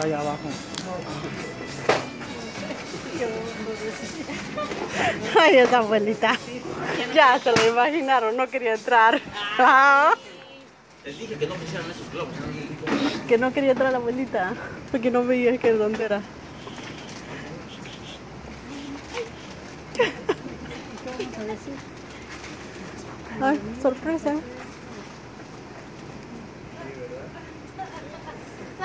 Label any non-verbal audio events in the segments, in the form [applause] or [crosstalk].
está allá abajo. [laughs] Ay, esa abuelita. Ya se lo imaginaron, no quería entrar. Ah, Les dije que no pusieran esos globos. Que no quería entrar la abuelita. Porque no veía que dónde era. [laughs] Ay, sorpresa.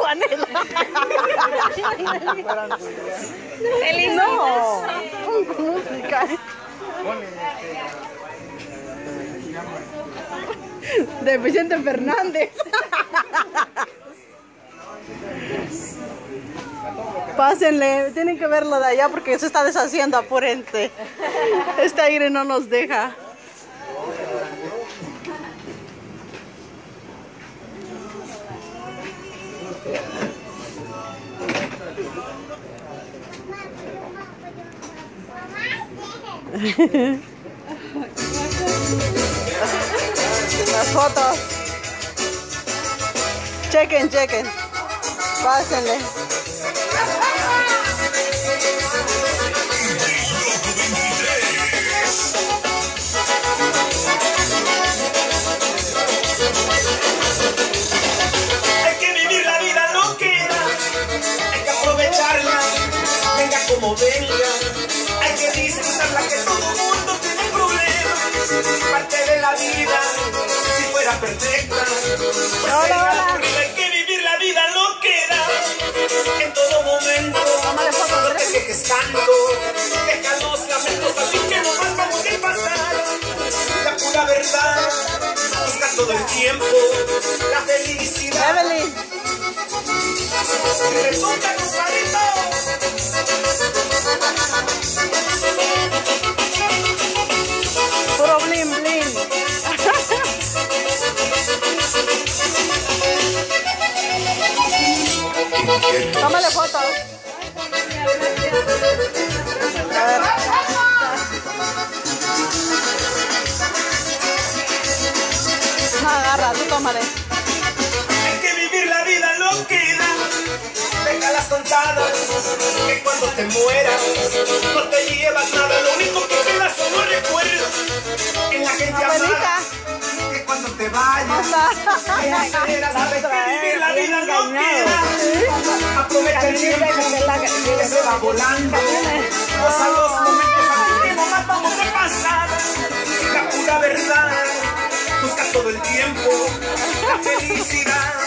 Juanela. Feliz no. Música. De Vicente Fernández. Pásenle, tienen que verlo de allá porque se está deshaciendo, apúrense. Este aire no nos deja. Las fotos. Chequen, chequen. Pásenle. Como venga. Hay que disfrutarla que todo mundo tiene problemas. Parte de la vida, si fuera perfecta, pues Hola, hola. Hay que vivir la vida loquera, en todo momento. No te quejes tanto, deja los lamentos así que nomás vamos a pasar. La pura verdad, busca todo el tiempo, la felicidad. Evelyn. Resulta compadrito. Tómale foto. A ver. No, agarra, tú tómale. Hay que vivir la vida loquera. Deja las contadas. Que cuando te mueras vayas. No quieras, la vida loquera. Aprovecha el tiempo. Que se va volando. Goza los momentos que nomás vamos a pasar. La pura verdad. Busca todo el tiempo la felicidad.